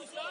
Musa.